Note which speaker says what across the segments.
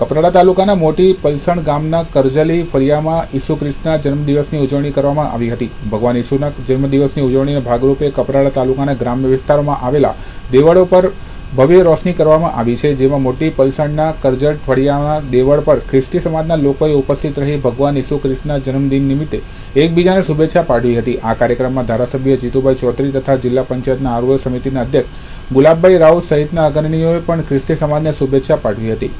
Speaker 1: કપરાડા તાલુકાના મોટી પલસણ ગામના કરજલી ફરિયામાં ઈસુ ખ્રિસ્તના જન્મદિવસની ઉજવણી કરવામાં આવી હતી. ભગવાન ઈસુના જન્મદિવસની ઉજવણીના ભાગરૂપે કપરાડા તાલુકાના ગ્રામ્ય વિસ્તારોમાં આવેલા દેવળો પર ભવ્ય રોશની કરવામાં આવી છે, જેમાં મોટી પલસણના કરજટ ફળિયાના દેવળ પર ખ્રિસ્તી સમાજના લોકોએ ઉપસ્થિત રહી ભગવાન ઈસુ ખ્રિસ્તના જન્મદિન નિમિત્તે એકબીજાને શુભેચ્છા પાઠવી હતી. આ કાર્યક્રમમાં ધારાસભ્ય જીતુભાઈ ચૌધરી તથા જિલ્લા પંચાયતના આરોગ્ય સમિતિના અધ્યક્ષ ગુલાબભાઈ રાઉત સહિતના અગ્રણીઓએ પણ ખ્રિસ્તી સમાજને શુભેચ્છા પાઠવી હતી.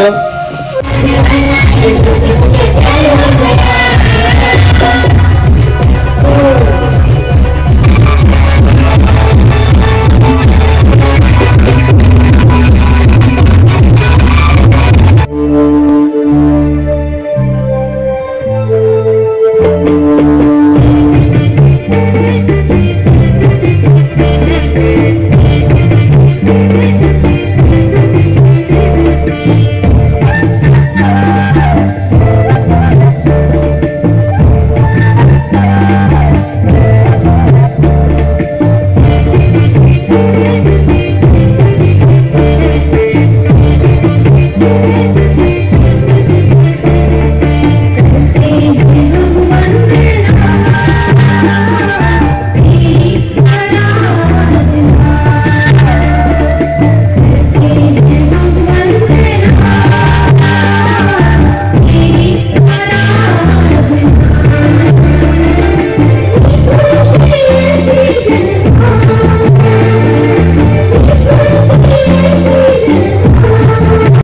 Speaker 2: Thank you.